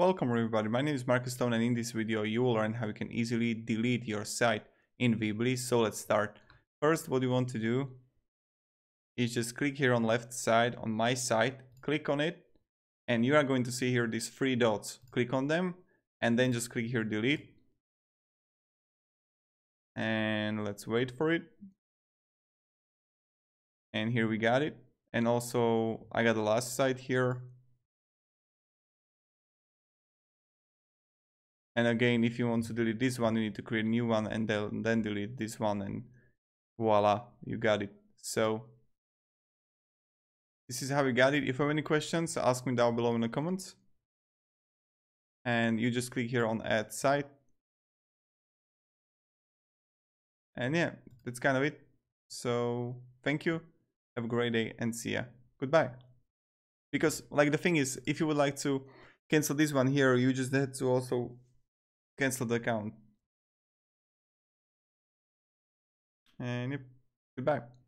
Welcome everybody, my name is Marcus Stone and in this video you will learn how you can easily delete your site in Weebly. So let's start. First what you want to do is just click here on left side on my site, click on it and you are going to see here these three dots. Click on them and then just click here delete. And let's wait for it. And here we got it. And also I got the last site here And again, if you want to delete this one, you need to create a new one and then, delete this one and voila, you got it. So this is how you got it. If you have any questions, ask me down below in the comments. And you just click here on add site. And yeah, that's kind of it. So thank you. Have a great day and see ya. Goodbye. Because like the thing is, if you would like to cancel this one here, you just have to also cancel the account. And yep, goodbye.